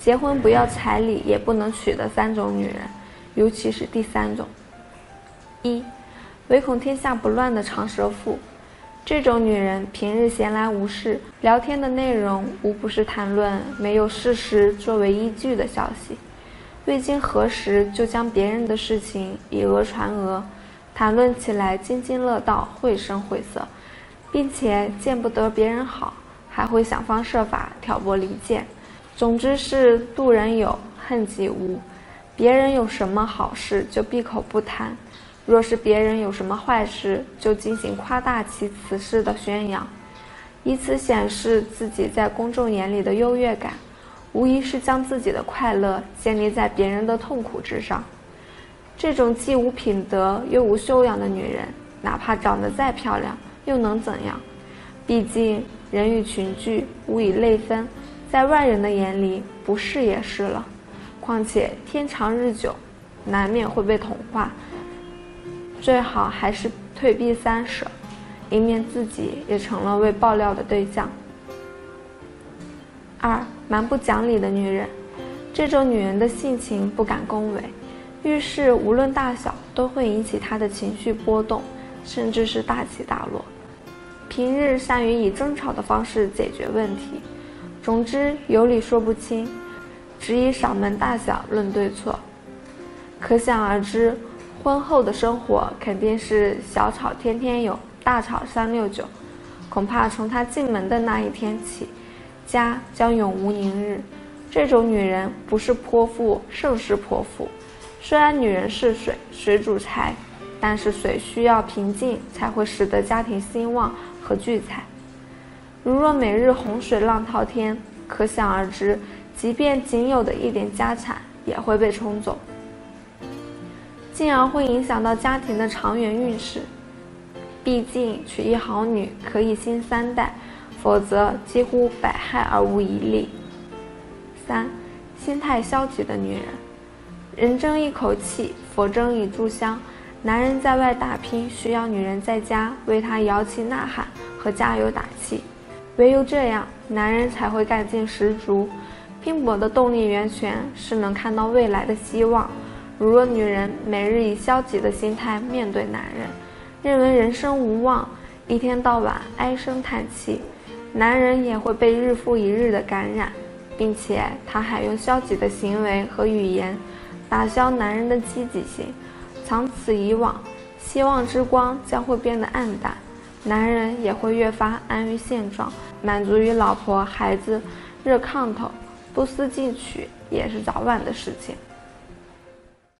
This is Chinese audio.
结婚不要彩礼也不能娶的三种女人，尤其是第三种。一，唯恐天下不乱的长舌妇。这种女人平日闲来无事，聊天的内容无不是谈论没有事实作为依据的消息，未经核实就将别人的事情以讹传讹，谈论起来津津乐道、绘声绘色，并且见不得别人好，还会想方设法挑拨离间。总之是妒人有，恨己无，别人有什么好事就闭口不谈。若是别人有什么坏事，就进行夸大其词式的宣扬，以此显示自己在公众眼里的优越感，无疑是将自己的快乐建立在别人的痛苦之上。这种既无品德又无修养的女人，哪怕长得再漂亮，又能怎样？毕竟人与群聚，物以类分，在外人的眼里，不是也是了。况且天长日久，难免会被同化。最好还是退避三舍，以免自己也成了被爆料的对象。二蛮不讲理的女人，这种女人的性情不敢恭维，遇事无论大小都会引起她的情绪波动，甚至是大起大落。平日善于以争吵的方式解决问题，总之有理说不清，只以嗓门大小论对错，可想而知。婚后的生活肯定是小吵天天有，大吵三六九，恐怕从她进门的那一天起，家将永无宁日。这种女人不是泼妇，胜是泼妇。虽然女人是水，水主财，但是水需要平静才会使得家庭兴旺和聚财。如若每日洪水浪滔天，可想而知，即便仅有的一点家产也会被冲走。进而会影响到家庭的长远运势。毕竟娶一好女可以兴三代，否则几乎百害而无一利。三，心态消极的女人，人争一口气，佛争一炷香。男人在外打拼，需要女人在家为他摇旗呐喊和加油打气。唯有这样，男人才会干劲十足。拼搏的动力源泉是能看到未来的希望。如若女人每日以消极的心态面对男人，认为人生无望，一天到晚唉声叹气，男人也会被日复一日的感染，并且他还用消极的行为和语言打消男人的积极性。长此以往，希望之光将会变得暗淡，男人也会越发安于现状，满足于老婆孩子，热炕头，不思进取也是早晚的事情。